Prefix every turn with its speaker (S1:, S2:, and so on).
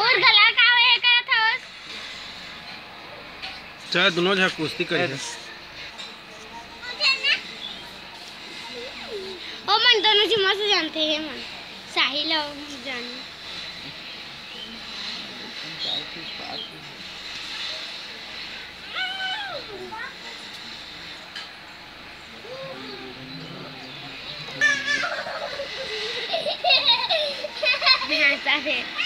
S1: और गला का वे का था उस? चाहे दोनों जा कुश्ती करी
S2: ओ मन दोनों जी मस्त जानते हैं मन। साहिल और जान। Yes, that's it.